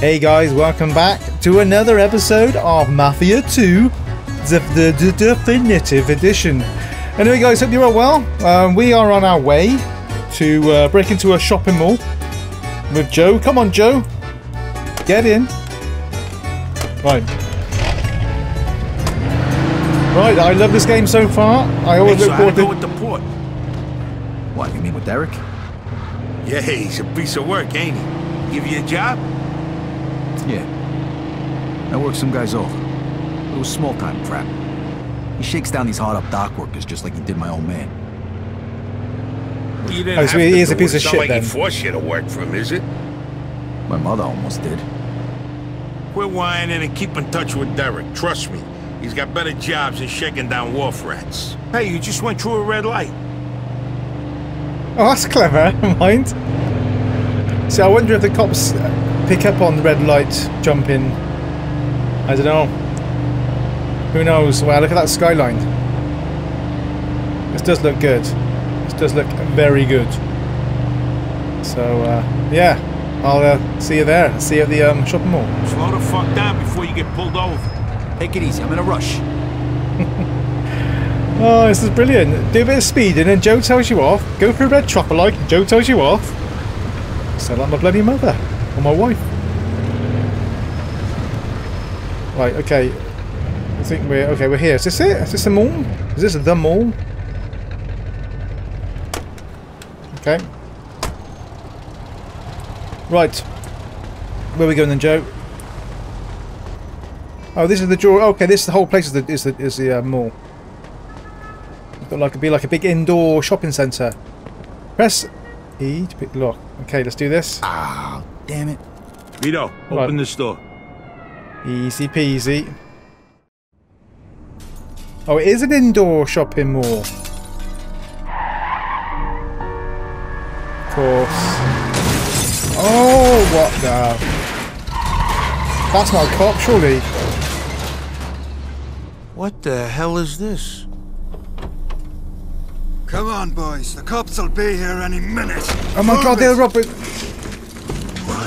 Hey guys, welcome back to another episode of Mafia 2, the, the, the definitive edition. Anyway guys, hope you're all well. Um, we are on our way to uh, break into a shopping mall with Joe. Come on Joe, get in. Right. Right, I love this game so far. I always Hey, so look forward to... go with the port? What, do you mean with Derek? Yeah, he's a piece of work, ain't he? Give you a job? Yeah. I worked some guys over. But it was small-time crap. He shakes down these hard-up dock workers just like he did my old man. Well, you didn't Oh, have so to he is a do piece it. of It's not shit like then. he forced you to work for him, is it? My mother almost did. Quit whining and keep in touch with Derek. Trust me, he's got better jobs than shaking down wharf rats. Hey, you just went through a red light. Oh, that's clever, mind. So I wonder if the cops uh, pick up on the red light jumping. I don't know. Who knows? Wow, look at that skyline. This does look good. This does look very good. So, uh, yeah. I'll uh, see you there. See you at the um, shopping mall. Slow the fuck down before you get pulled over. Take it easy, I'm in a rush. Oh, this is brilliant. Do a bit of speeding and Joe tells you off. Go for a red chopper like Joe tells you off. Sound like my bloody mother. Or my wife. Right, okay. I think we're okay, we're here. Is this it? Is this the mall? Is this the mall? Okay. Right. Where are we going then, Joe? Oh, this is the drawer. Okay, this the whole place is the is the is the uh, mall. Got like be like a big indoor shopping centre. Press E to pick the lock. Okay, let's do this. Ah, damn it. Vito, open Right. this door. Easy peasy. Oh, it is an indoor shopping mall. Of course. Oh, what the? That's not a cop, surely. What the hell is this? Come on, boys. The cops will be here any minute. Oh my Move god, it. they're robbing.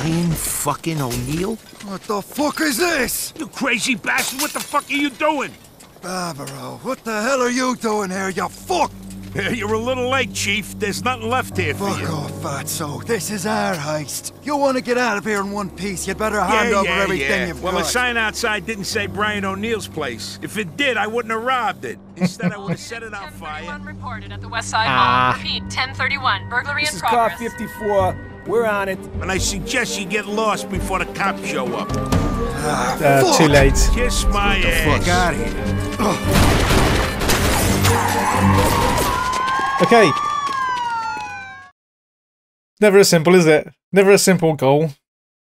Brian fucking O'Neill? What the fuck is this? You crazy bastard, what the fuck are you doing? Barbaro, what the hell are you doing here, you fuck? You're a little late, Chief. There's nothing left here for you. Fuck off, fatso. This is our heist. You want to get out of here in one piece, you'd better hand over everything yeah. you've well, got. the sign outside didn't say Brian O'Neill's place. If it did, I wouldn't have robbed it. Instead, I would have set it on fire. 1031 reported at the West Side Ah. Mall. Repeat, 1031. Burglary This in is car 54. We're on it. And I suggest you get lost before the cops show up. Uh, too late. Kiss my ass. Fuck out of here. Okay. Never as simple, is it? Never a simple goal.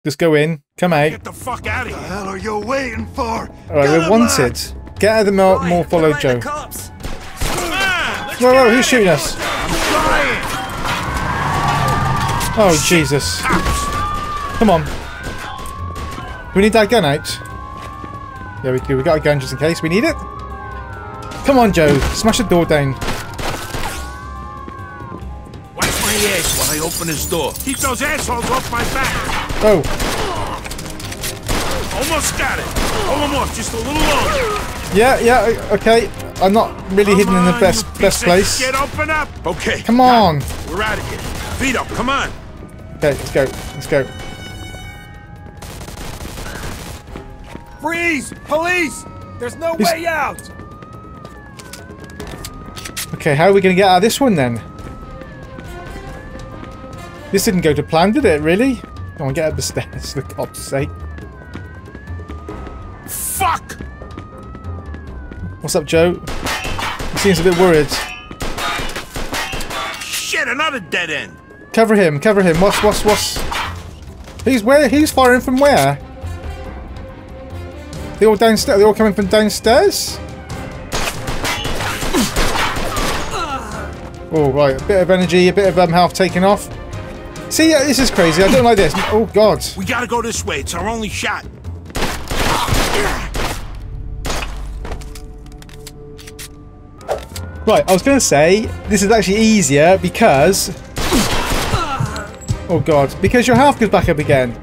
Just go in, come out. Get the fuck out of here. What the here. hell are you waiting for? Alright, we're wanted. lad. Get out of the mall, More follow Joe. Come on, let's Whoa, whoa, who's shooting here. us? Brian. Oh, Jesus. Come on. Do we need that gun out? Yeah, we do. We got a gun just in case we need it. Come on, Joe. Smash the door down. Wipe my ass while I open this door. Keep those assholes off my back. Oh, Almost got it. Hold them off just a little longer. yeah, yeah, okay. I'm not really hidden in the best best place. Shit, open up. Okay. Come on. We're out of here. Vito, come on. Okay, let's go. Let's go. Freeze! Police! There's no This- way out! Okay, how are we going to get out of this one then? This didn't go to plan, did it? Really? Come on, get up the stairs, for God's sake. Fuck. What's up, Joe? He seems a bit worried. Shit, another dead end. Cover him, cover him. What's, what's, what's... He's where? He's firing from where? They all downstairs? They all coming from downstairs? Oh, right. A bit of energy, a bit of um, health taken off. See, yeah, this is crazy. I don't like this. Oh, God. We gotta go this way. It's our only shot. Right, I was going to say, this is actually easier because... Oh god, because your health goes back up again.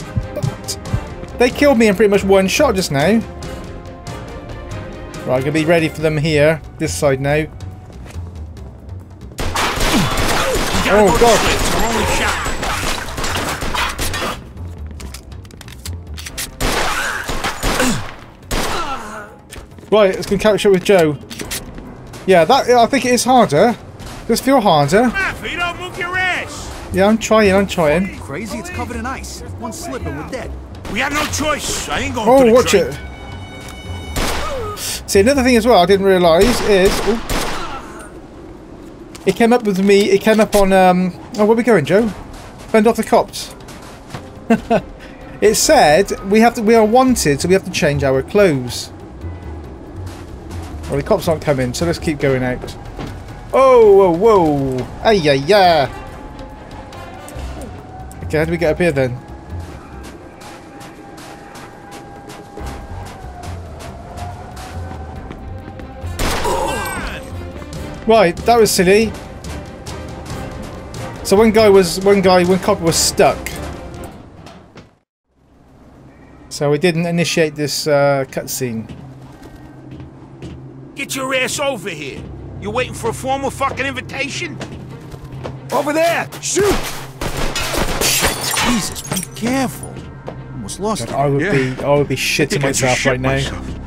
They killed me in pretty much one shot just now. Right, I'm gonna be ready for them here. This side now. Oh, go God. Right, let's go catch up with Joe. Yeah, that I think it is harder. Does feel harder? Yeah, I'm trying, I'm trying. Crazy? It's covered in ice. One slip and we're dead. We have no choice. I ain't going to Oh, the watch it. See, another thing as well I didn't realise is... it came up with me, it came up on... Um, oh, where we going, Joe? Fend off the cops. it said we have to, we are wanted, so we have to change our clothes. Well, the cops aren't coming, so let's keep going out. Oh, whoa, whoa. Ay, yeah, yeah. How do we get up here then? Right, that was silly. So one guy was one guy one cop was stuck. So we didn't initiate this uh, cutscene. Get your ass over here. You're waiting for a formal fucking invitation? Over there! Shoot! Jesus, be careful. Almost lost it. I would be I would be shitting Think myself shit right now.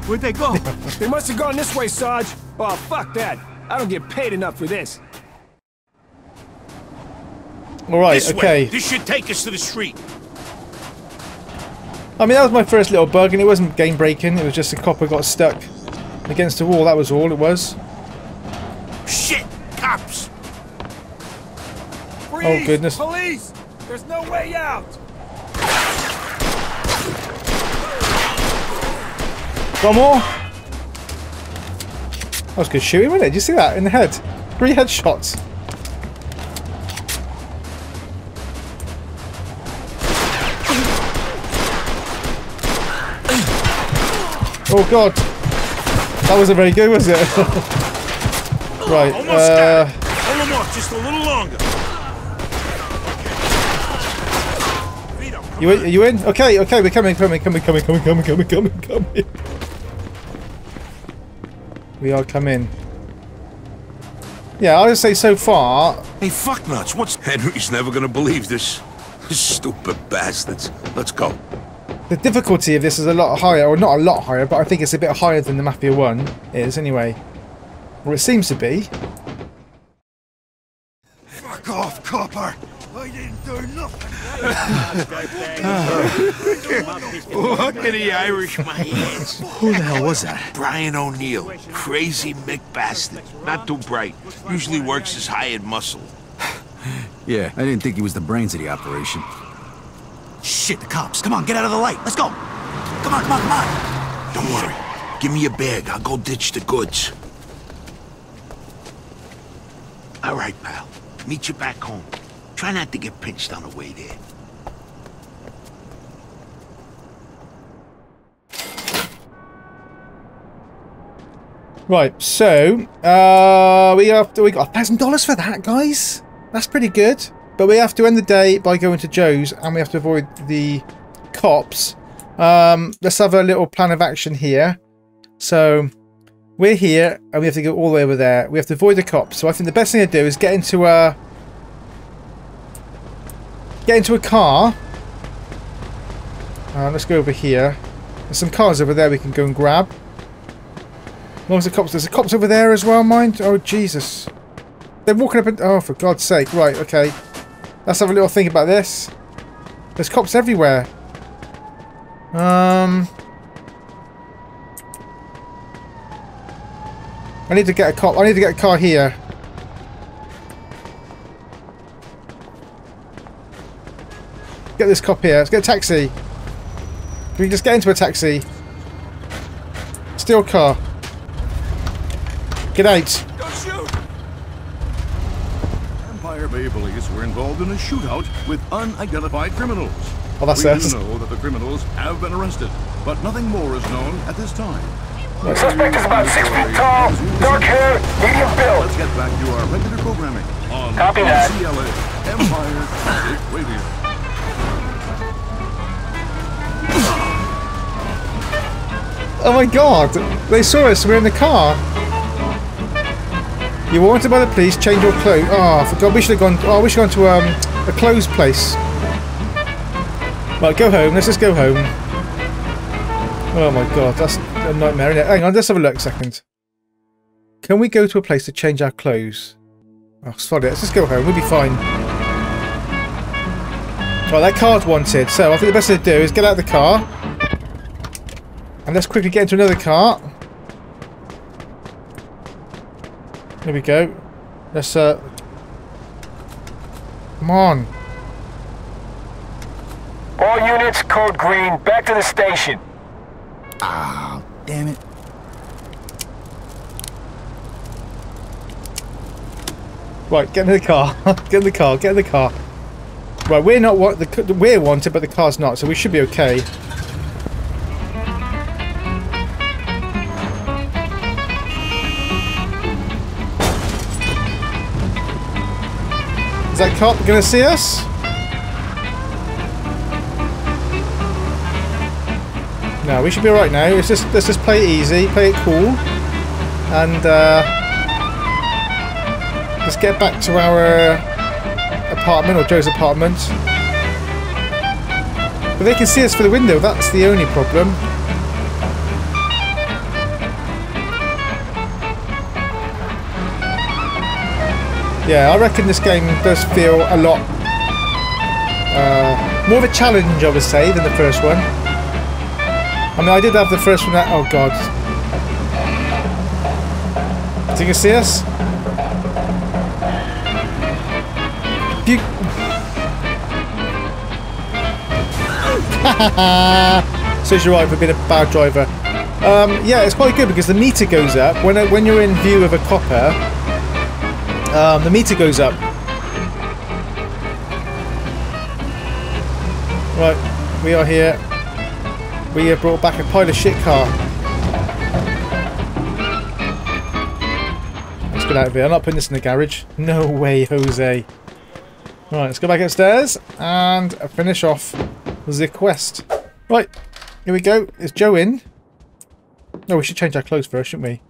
Where'd they go? They must have gone this way, Sarge. Oh, fuck that. I don't get paid enough for this. All right, This okay. way. This should take us to the street. I mean that was my first little bug, and it wasn't game breaking. It was just a copper got stuck against the wall. That was all it was. Shit! Cops! Freeze! goodness. Police! There's no way out! One more. That was good shooting, wasn't it? Did you see that in the head? Three headshots. Oh god. That wasn't very good, was it? right. Almost Uh. Hold them off just a little longer. You in? Are you in? Okay, okay, we're coming, coming, coming, coming, coming, coming, coming, coming, coming. We are coming. Yeah, I would say so far, Hey, fuck nuts. What's Henry's never gonna believe this? Stupid bastards. Let's go. the difficulty of this is a lot higher, or not a lot higher, but I think it's a bit higher than the Mafia 1 is anyway. Or it seems to be. Fuck off, copper! I didn't do nothing! What did the Irish my? Who the hell was that? Brian O'Neill. Crazy Mick bastard. Not too bright. Usually works his hired muscle. Yeah, I didn't think he was the brains of the operation. Shit, the cops. Come on, get out of the light. Let's go. Come on, come on, come on. Don't worry. Give me your bag. I'll go ditch the goods. All right, pal. Meet you back home. Try not to get pinched on the way there. Right, so uh, we have to, we got a thousand dollars for that, guys. That's pretty good. But we have to end the day by going to Joe's, and we have to avoid the cops. Um, let's have a little plan of action here. So we're here, and we have to go all the way over there. We have to avoid the cops. So I think the best thing to do is get into a get into a car. Uh, let's go over here. There's some cars over there we can go and grab. As long as the cops, there's a cops over there as well, mind. Oh Jesus, they're walking up and oh, for God's sake! Right, okay. Let's have a little think about this. There's cops everywhere. Um, I need to get a cop. I need to get a car here. Get this cop here. Let's get a taxi. Can we just get into a taxi? Steal car. Get out. Don't shoot! Empire Bay Police were involved in a shootout with unidentified criminals. Oh, that's we us. do know that the criminals have been arrested, but nothing more is known at this time. Suspect is about six feet tall, dark hair, medium build. Let's get back to our regular programming on Copy that. CLA Empire State Radio. Oh my god! They saw us, we're in the car. You were wanted by the police, change your clothes. Oh, I forgot, we should have gone, oh, we should have gone to um, a clothes place. Right, go home, let's just go home. Oh my god, that's a nightmare? Hang on, let's have a look a second. Can we go to a place to change our clothes? Oh, sorry, let's just go home, we'll be fine. Right, that car's wanted, so I think the best thing to do is get out of the car. And let's quickly get into another car. There we go. Let's, uh... Come on. All units, code green, back to the station. Ah, damn it. Right, get in the car. get in the car, get in the car. Right, we're not what the we're wanted, but the car's not, so we should be okay. That cop gonna see us? No, we should be alright now. Let's just let's just play it easy, play it cool, and uh, let's get back to our apartment or Joe's apartment. But they can see us through the window. That's the only problem. Yeah, I reckon this game does feel a lot uh, more of a challenge, I would say, than the first one. I mean, I did have the first one that... Oh, God. Do you see us? You... Says you're right for being a bad driver. Um, yeah, it's quite good because the meter goes up. When, when you're in view of a copper, um, the meter goes up. Right, we are here. We have brought back a pile of shit car. Let's get out of here. I'm not putting this in the garage. No way, Jose. Right, let's go back upstairs and finish off the quest. Right, here we go. Is Joe in? No, we should change our clothes first, shouldn't we?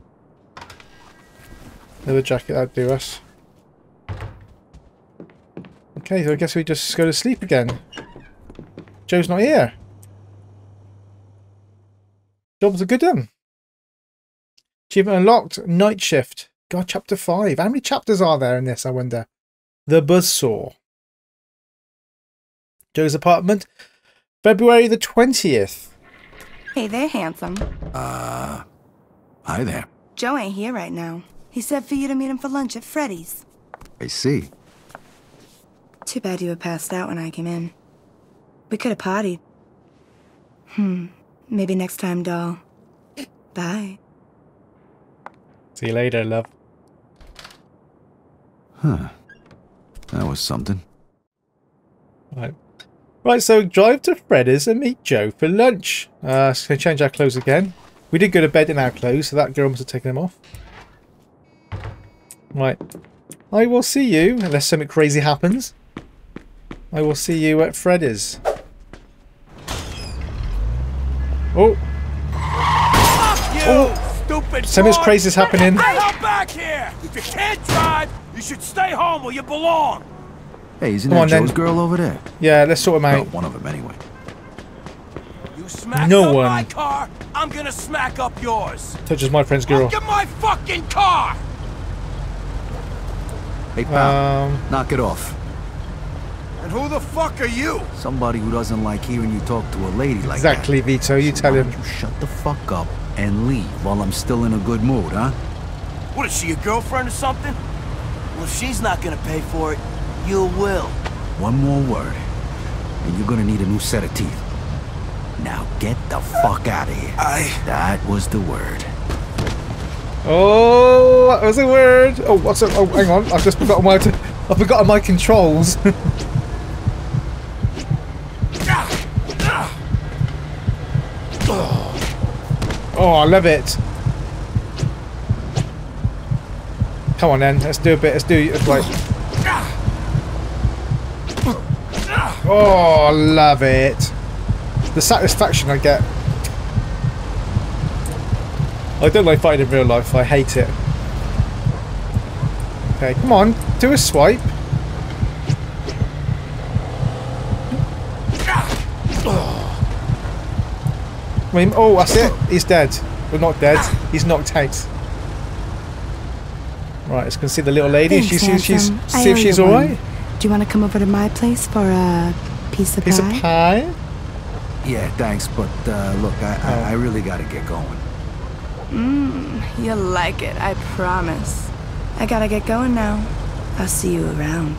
Another jacket, that'd do us. Okay, so I guess we just go to sleep again. Joe's not here. Jobs are good done. Achievement unlocked. Night shift. God, chapter 5. How many chapters are there in this, I wonder? The Buzzsaw. Joe's apartment. February the 20th. Hey there, handsome. Uh, hi there. Joe ain't here right now. He said for you to meet him for lunch at Freddy's. I see. Too bad you were passed out when I came in. We could have partied. Hmm. Maybe next time, doll. Bye. See you later, love. Huh. That was something. Right. Right, so drive to Freddy's and meet Joe for lunch. Uh, so going to change our clothes again. We did go to bed in our clothes, so that girl must have taken them off. Right. I will see you, unless something crazy happens. I will see you at Freddy's. Oh! Oh, stupid Something's fraud. crazy's happening. Get the hell back here! If you can't drive, you should stay home where you belong. Hey, isn't Come that on, then. Joe's girl over there? Yeah, let's sort him Well, out. one of them anyway. You smack No up one. my car, I'm gonna smack up yours. Touches my friend's girl. Look at my fucking car! Hey, pal, Um, knock it off. And who the fuck are you? Somebody who doesn't like hearing you talk to a lady like that. exactly, Vito. You that. tell Why him. don't You shut the fuck up and leave while I'm still in a good mood, huh? What is she, your girlfriend or something? Well, if she's not gonna pay for it, you will. One more word, and you're gonna need a new set of teeth. Now get the fuck out of here. I... That was the word. Oh, that was a word. Oh, what's it? Oh, hang on. I've just forgotten my. I've forgotten my controls. oh, I love it. Come on, then. Let's do a bit. Let's do it. Like. Oh, I love it. The satisfaction I get. I don't like fighting in real life. I hate it. Okay, come on. Do a swipe. I mean, oh, that's it. He's dead. Well, not dead. He's knocked out. Right, let's go see the little lady. Thanks, she, she, she's. I see if she's alright. Do you want to come over to my place for a piece of Piece pie? of pie. Yeah, thanks, but uh, look, I, I, I really gotta get going. Mmm, You'll like it, I promise. I gotta get going now. I'll see you around.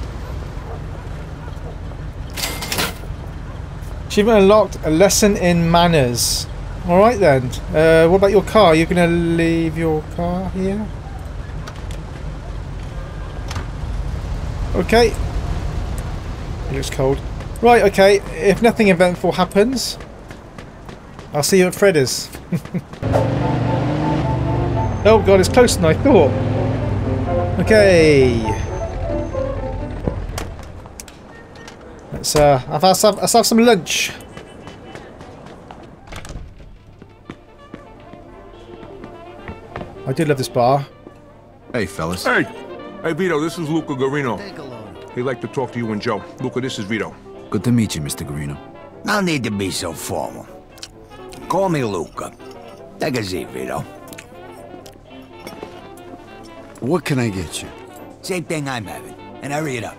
Achievement unlocked. A lesson in manners. All right then. Uh, what about your car? You're gonna leave your car here? Okay. It looks cold. Right. Okay. If nothing eventful happens, I'll see you at Freddy's. oh god, it's closer than I thought. Okay. Let's uh, have, have, have some lunch. I do love this bar. Hey, fellas. Hey! Hey, Vito, this is Luca Gurino. He'd like to talk to you and Joe. Luca, this is Vito. Good to meet you, Mr. Gurino. No need to be so formal. Call me Luca. Take a seat, Vito. What can I get you? Same thing I'm having, and hurry it up.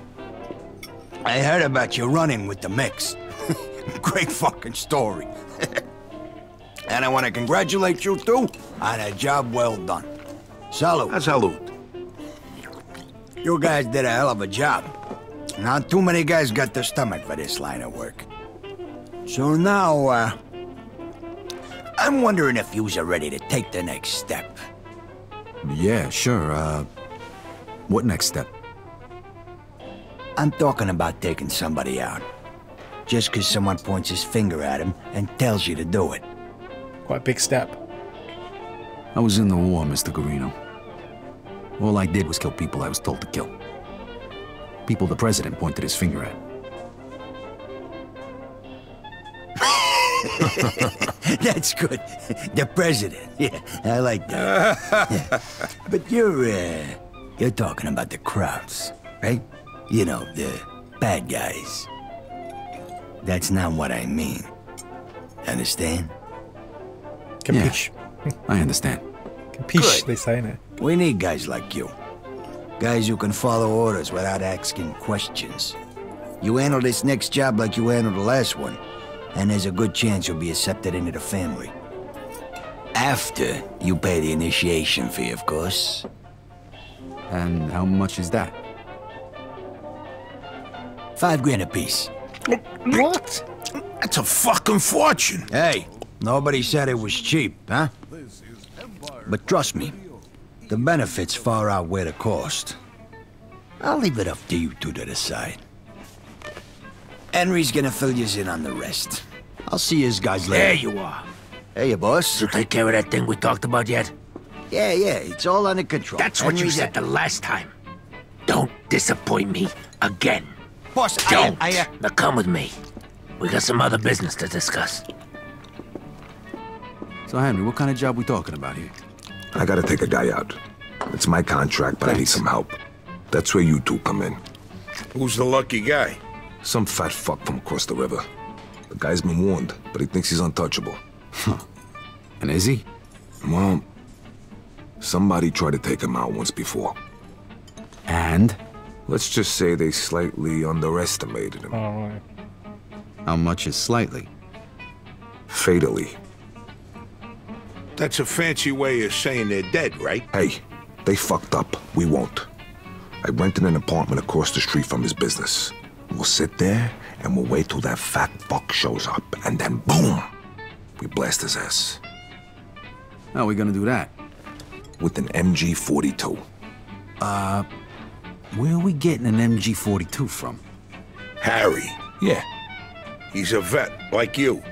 I heard about you running with the micks. Great fucking story. and I want to congratulate you too on a job well done. Salute. That's salute. You guys did a hell of a job. Not too many guys got the stomach for this line of work. So now, uh... I'm wondering if yous are ready to take the next step. Yeah, sure. Uh, what next step? I'm talking about taking somebody out. Just 'cause someone points his finger at him and tells you to do it. Quite a big step. I was in the war, Mr. Gurino. All I did was kill people I was told to kill. People the president pointed his finger at. That's good. The president. Yeah, I like that. Yeah. But you're, uh, you're talking about the crowds, right? You know, the bad guys. That's not what I mean. Understand? Capiche. I understand. Capiche, Good. they say in it. We need guys like you. Guys who can follow orders without asking questions. You handle this next job like you handled the last one, and there's a good chance you'll be accepted into the family. After you pay the initiation fee, of course. And how much is that? Five grand apiece. What? That's a fucking fortune. Hey, nobody said it was cheap, huh? But trust me, the benefits far outweigh the cost. I'll leave it up to you two to decide. Henry's gonna fill you in on the rest. I'll see you guys later. There you are. Hey, you boss. You take care of that thing we talked about yet? Yeah, yeah, it's all under control. That's what you said the last time. Don't disappoint me again. Boss, Don't. I, I, uh, Now come with me. We got some other business to discuss. So, Henry, what kind of job we talking about here? I gotta take a guy out. It's my contract, but I need some help. That's where you two come in. Who's the lucky guy? Some fat fuck from across the river. The guy's been warned, but he thinks he's untouchable. Huh. And is he? Well, somebody tried to take him out once before. And? Let's just say they slightly underestimated him. All right. How much is slightly? Fatally. That's a fancy way of saying they're dead, right? Hey, they fucked up. We won't. I rented an apartment across the street from his business. We'll sit there and we'll wait till that fat fuck shows up, and then boom! We blast his ass. How are we gonna do that? With an MG 42. Uh, where are we getting an MG42 from? Harry. Yeah, He's a vet, like you.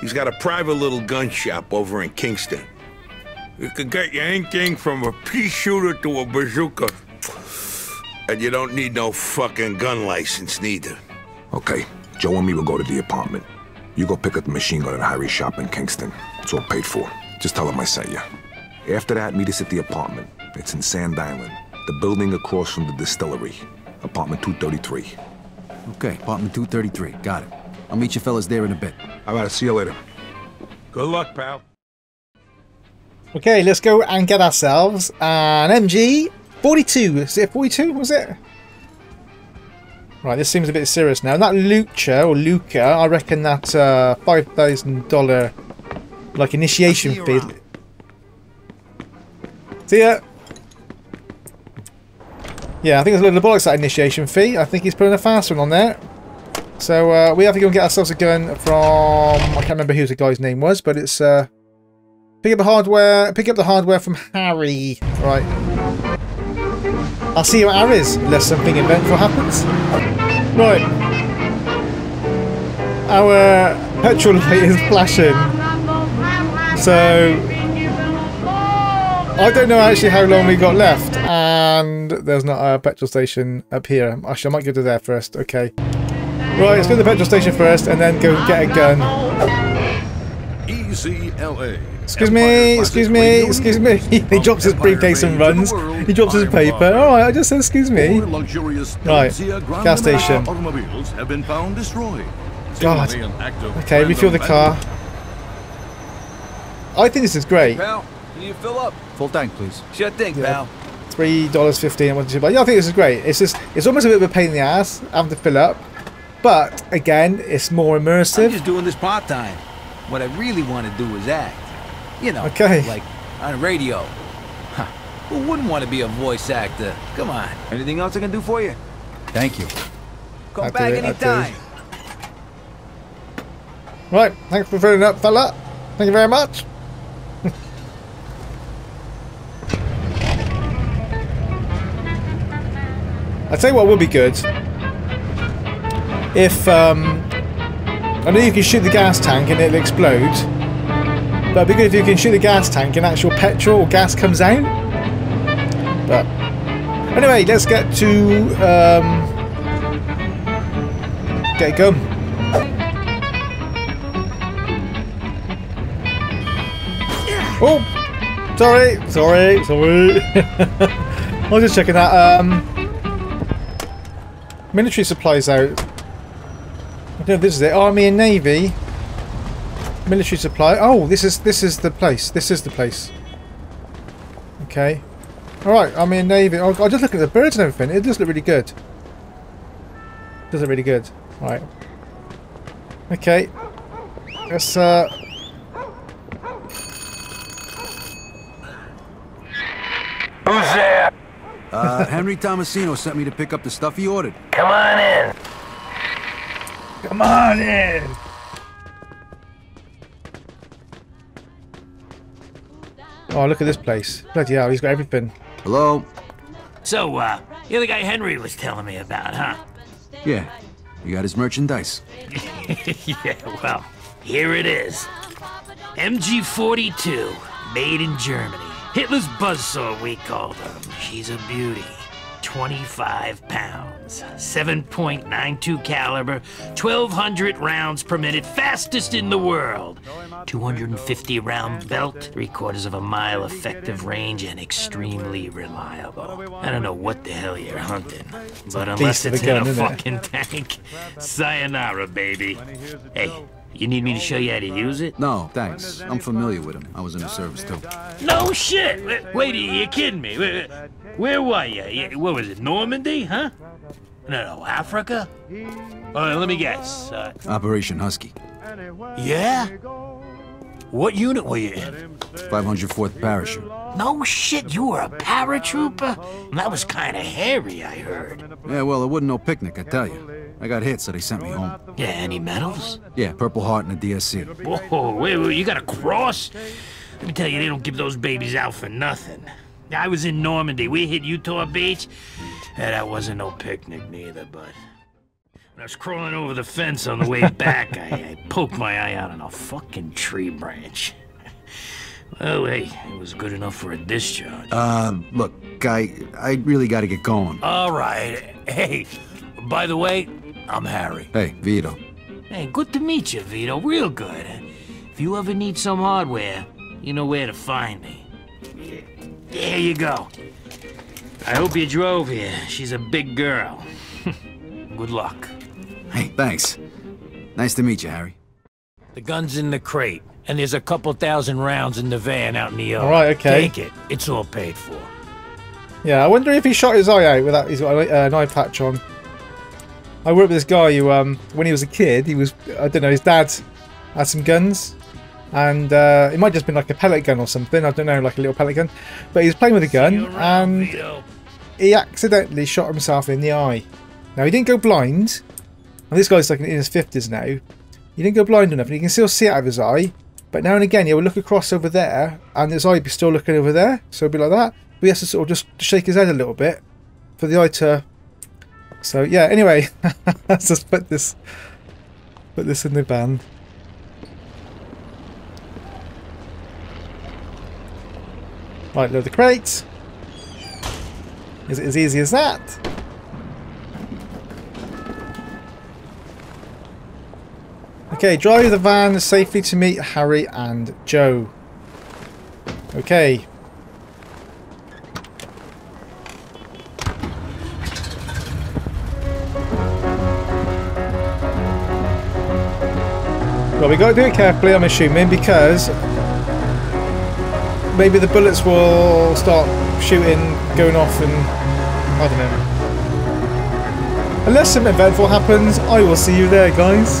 He's got a private little gun shop over in Kingston. You could get your anything from a pea shooter to a bazooka. And you don't need no fucking gun license, neither. okay. Joe and me will go to the apartment. You go pick up the machine gun at Harry's shop in Kingston. It's all paid for. Just tell him I sent you. After that, meet us at the apartment. It's in Sand Island, the building across from the distillery. Apartment 233. Okay, apartment 233. Got it. I'll meet you fellas there in a bit. All right, I'll see you later. Good luck, pal. Okay, let's go and get ourselves an MG 42. Is it 42? Was it? Right, this seems a bit serious now. That Lucha or Luca, I reckon that uh, $5,000 like initiation See fee. around. See ya. Yeah, I think there's a little bollocks that initiation fee. I think he's putting a fast one on there. So uh, we have to go and get ourselves a gun from I can't remember who the guy's name was, but it's uh, pick up the hardware. Pick up the hardware from Harry. Right. I'll see you at Harry's unless something eventful happens. Right. Our petrol light is flashing. So I don't know actually how long we got left, and there's not a petrol station up here. Actually, I might go to there first. Okay. Right, let's go to the petrol station first, and then go and get a gun. Easy LA. Excuse me, excuse me, excuse me. he drops his briefcase and runs. He drops his paper. Alright, I just said excuse me. Four luxurious Right, gas station. Automobiles have been found destroyed. God. Seemingly an act of Okay, refuel the car. I think this is great. Pal, can you fill up? Full tank, please. Sure thing, pal. Three dollars fifteen. I wanted to buy. Yeah, I think this is great. It's just it's almost a bit of a pain in the ass having to fill up, but again, it's more immersive. I'm just doing this part time. What I really want to do is act. You know, Okay. like on radio. Huh. Who wouldn't want to be a voice actor? Come on. Anything else I can do for you? Thank you. Come I'll back it, I'll do it. anytime. Right, thanks for filling up, fella. Thank you very much. I tell you what would be good. If um, I know you can shoot the gas tank and it'll explode, but it'd be good if you can shoot the gas tank and actual petrol or gas comes out. But anyway, let's get to um, get gun. Oh, sorry, sorry, sorry. I was just checking that. Um, military supplies out. I don't know if this is it. Army and Navy. Military supply. Oh, this is this is the place. This is the place. Okay. All right. Army and Navy. Oh, I just look at the birds and everything. It does look really good. Does look really good. All right. Okay. Let's uh. Who's there? Uh, Henry Tomasino sent me to pick up the stuff he ordered. Come on in. Come on in. Oh, look at this place. Bloody hell, he's got everything. Hello? So, uh, you're the guy Henry was telling me about, huh? Yeah. You got his merchandise. yeah, well, here it is. MG42, made in Germany. Hitler's buzzsaw, we called her. She's a beauty. 25 pounds, 7.92 caliber, 1,200 rounds per minute, fastest in the world. 250 round belt, three quarters of a mile effective range, and extremely reliable. I don't know what the hell you're hunting, but unless beast of a it's in a fucking tank, sayonara, baby. Hey, you need me to show you how to use it? No, thanks. I'm familiar with him. I was in the service too. No shit! Wait, wait you kidding me? Wait, Where were you? What was it, Normandy, huh? No, no, Africa? Oh, let me guess. Uh, Operation Husky. yeah? What unit were you in? 504th Parachute. No shit, you were a paratrooper? That was kind of hairy, I heard. Yeah, well, it wasn't no picnic, I tell you. I got hit, so they sent me home. Yeah, any medals? Yeah, Purple Heart and a DSC. Whoa, wait, wait, you got a cross? Let me tell you, they don't give those babies out for nothing. I was in Normandy. We hit Utah Beach. Yeah, that wasn't no picnic neither, but when I was crawling over the fence on the way back, I, I poked my eye out on a fucking tree branch. Well, hey, it was good enough for a discharge. Uh, look, guy, I really gotta get going. All right. Hey, by the way, I'm Harry. Hey, Vito. Hey, good to meet you, Vito. Real good. If you ever need some hardware, you know where to find me. There you go. I hope you drove here. She's a big girl. Good luck. Hey, thanks. Nice to meet you, Harry. The gun's in the crate, and there's a couple thousand rounds in the van out in the yard. All right, okay. Take it. It's all paid for. Yeah, I wonder if he shot his eye out with that. He's got uh, an eye patch on. I worked with this guy who, um, when he was a kid, he was I don't know, his dad had some guns, and uh, it might just been like a pellet gun or something. I don't know, like a little pellet gun. But he was playing with a gun, and he accidentally shot himself in the eye. Now he didn't go blind. And this guy's like in his fifties now. He didn't go blind enough, and he can still see out of his eye. But now and again, he will look across over there, and his eye would be still looking over there. So it'd be like that. But he has to sort of just shake his head a little bit for the eye to. So yeah. Anyway, let's just put this put this in the van. Right, load the crate. Is it as easy as that? Okay, drive the van safely to meet Harry and Joe. Okay. We got to do it carefully, I'm assuming, because maybe the bullets will start shooting, going off, and I don't know. Unless something eventful happens, I will see you there, guys.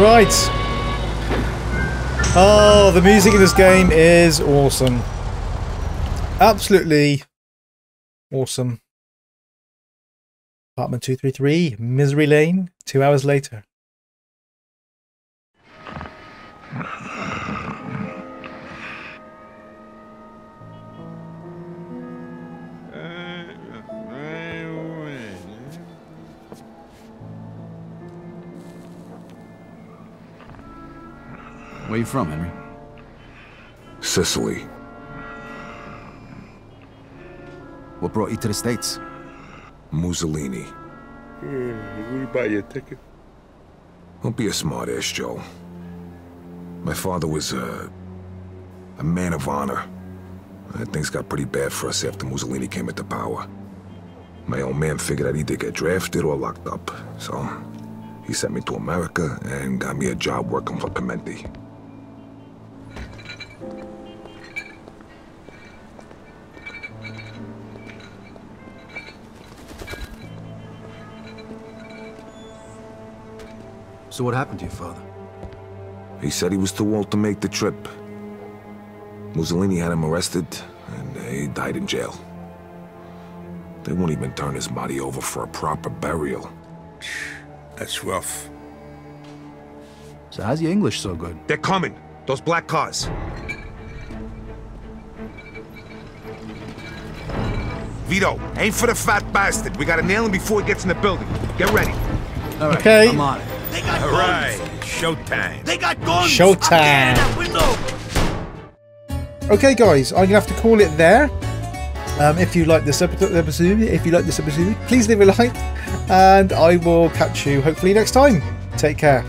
Right. Oh, the music in this game is awesome. Absolutely awesome. Apartment 233, Misery Lane, two hours later. Where you from, Henry? Sicily. What brought you to the States? Mussolini. Yeah, we buy you a ticket. Don't be a smartass, Joe. My father was a... a man of honor. Uh, things got pretty bad for us after Mussolini came into power. My old man figured I'd either get drafted or locked up, so... He sent me to America and got me a job working for Pimenti. So what happened to your father? He said he was too old to make the trip. Mussolini had him arrested, and he died in jail. They won't even turn his body over for a proper burial. That's rough. So how's your English so good? They're coming! Those black cars! Vito, aim for the fat bastard. We gotta nail him before he gets in the building. Get ready. All right, Okay. I'm on it. They got All guns! right, showtime. They got guns! Showtime. I'm getting that window! Okay, guys, I'm gonna have to call it there. Um, if you like this epi- episode, if you like this episode, please leave a like, and I will catch you hopefully next time. Take care.